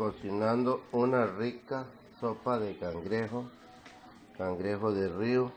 cocinando una rica sopa de cangrejo, cangrejo de río.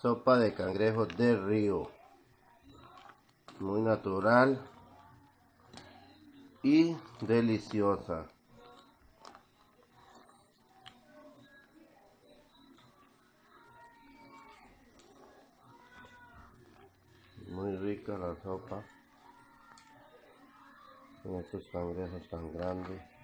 Sopa de cangrejo de río. Muy natural y deliciosa. Muy rica la sopa. Con estos cangrejos tan grandes.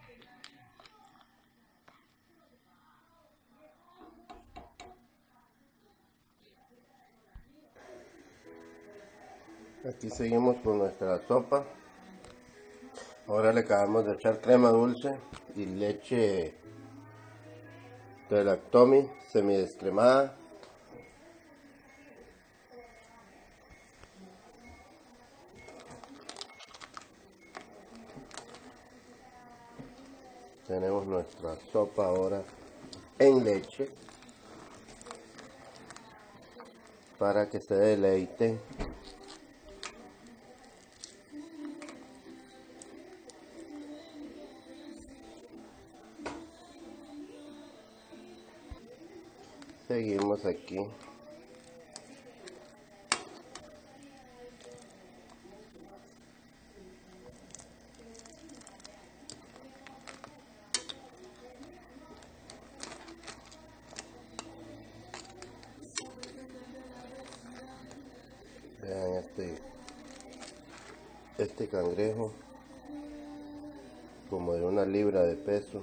Aquí seguimos con nuestra sopa. Ahora le acabamos de echar crema dulce y leche de lactomi semidescremada. Tenemos nuestra sopa ahora en leche para que se deleiten seguimos aquí. Vean este este cangrejo como de una libra de peso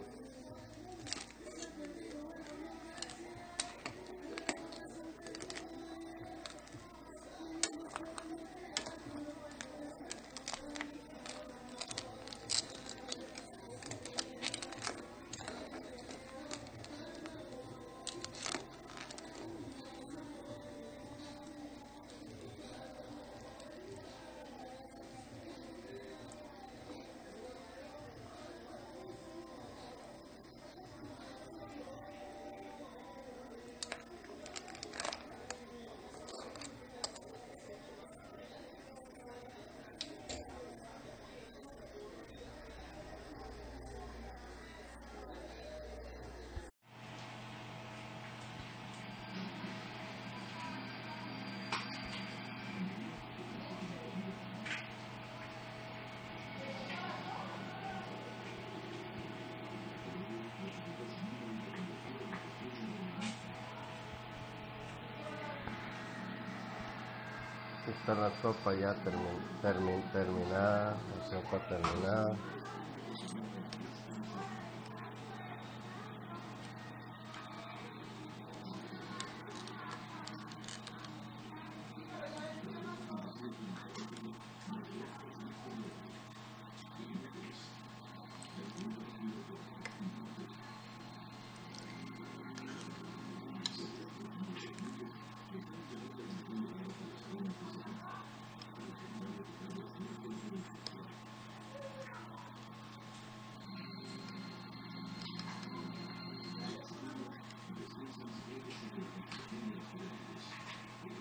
está la sopa ya termin, termin, terminada, la sopa terminada.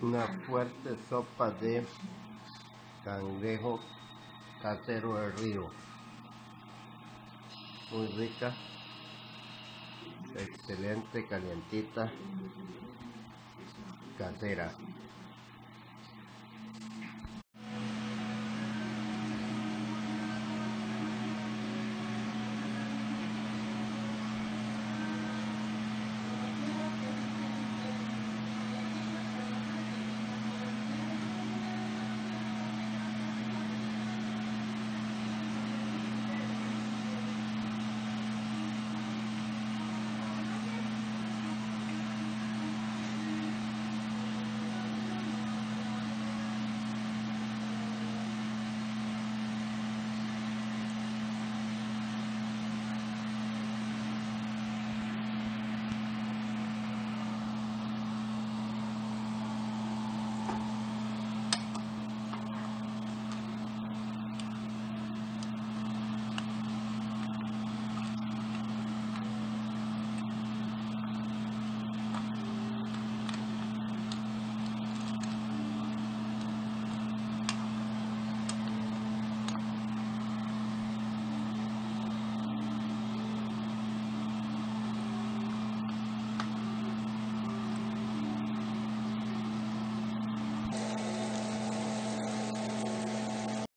Una fuerte sopa de cangrejo casero del río. Muy rica excelente calientita casera